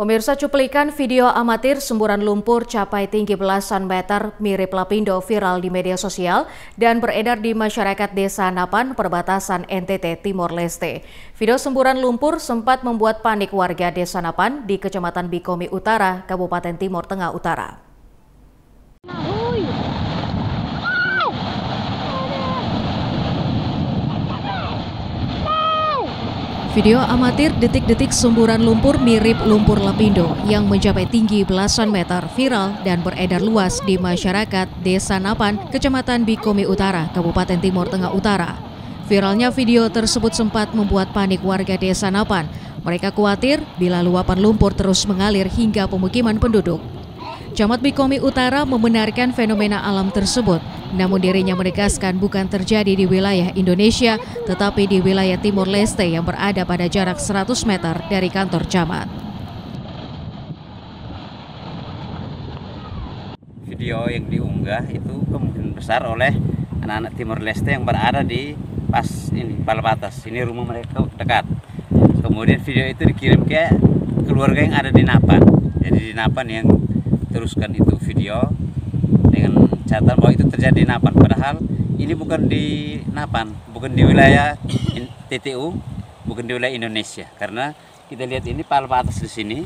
Pemirsa cuplikan video amatir semburan lumpur capai tinggi belasan meter mirip lapindo viral di media sosial dan beredar di masyarakat Desa Napan, perbatasan NTT Timor Leste. Video semburan lumpur sempat membuat panik warga Desa Napan di Kecamatan Bikomi Utara, Kabupaten Timur Tengah Utara. Video amatir detik-detik semburan lumpur mirip lumpur lapindo yang mencapai tinggi belasan meter viral dan beredar luas di masyarakat Desa Napan, Kecamatan Bikomi Utara, Kabupaten Timur Tengah Utara. Viralnya video tersebut sempat membuat panik warga Desa Napan. Mereka khawatir bila luapan lumpur terus mengalir hingga pemukiman penduduk. Camat Bikomi Utara membenarkan fenomena alam tersebut, namun dirinya menegaskan bukan terjadi di wilayah Indonesia, tetapi di wilayah Timur Leste yang berada pada jarak 100 meter dari kantor camat. Video yang diunggah itu kemungkinan besar oleh anak-anak Timur Leste yang berada di pas ini Palbatas. Ini rumah mereka dekat. Kemudian video itu dikirim ke keluarga yang ada di Napan. Jadi di Napan yang teruskan itu video dengan catatan bahwa itu terjadi di Napan. Padahal ini bukan di Napan bukan di wilayah TTU bukan di wilayah Indonesia. Karena kita lihat ini palpa atas di sini.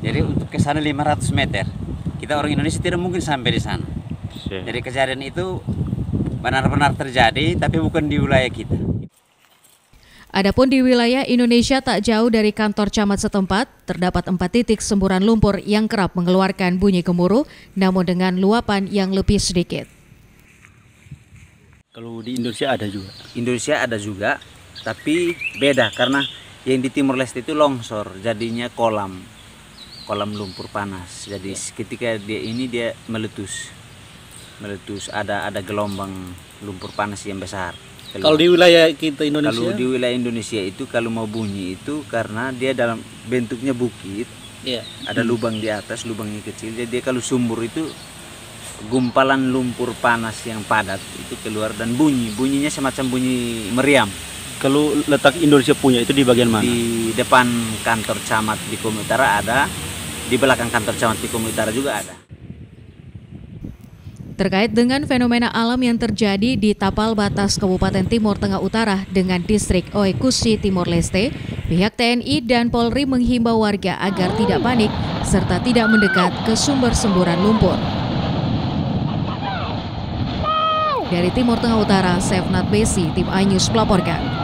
Jadi untuk ke sana 500 meter. Kita orang Indonesia tidak mungkin sampai di sana. Jadi kejadian itu benar-benar terjadi tapi bukan di wilayah kita Adapun di wilayah Indonesia tak jauh dari kantor camat setempat, terdapat empat titik semburan lumpur yang kerap mengeluarkan bunyi gemuruh, namun dengan luapan yang lebih sedikit. Kalau di Indonesia ada juga? Indonesia ada juga, tapi beda karena yang di Timur Leste itu longsor, jadinya kolam, kolam lumpur panas. Jadi ketika dia ini dia meletus, meletus ada ada gelombang lumpur panas yang besar. Kalau, di wilayah kita Indonesia? Kalau di wilayah Indonesia itu kalau mau bunyi itu karena dia dalam bentuknya bukit, yeah. ada hmm. lubang di atas, lubangnya kecil. Jadi dia kalau sumur itu gumpalan lumpur panas yang padat itu keluar dan bunyi, bunyinya semacam bunyi meriam. Kalau letak Indonesia punya itu di bagian mana? Di depan kantor camat di Komi Utara ada, di belakang kantor camat di Komi Utara juga ada. Terkait dengan fenomena alam yang terjadi di tapal batas Kabupaten Timur Tengah Utara dengan distrik Oekusi Timor Leste, pihak TNI dan Polri menghimbau warga agar tidak panik serta tidak mendekat ke sumber semburan lumpur. Dari Timur Tengah Utara, Sefnat Besi, Tim iNews melaporkan.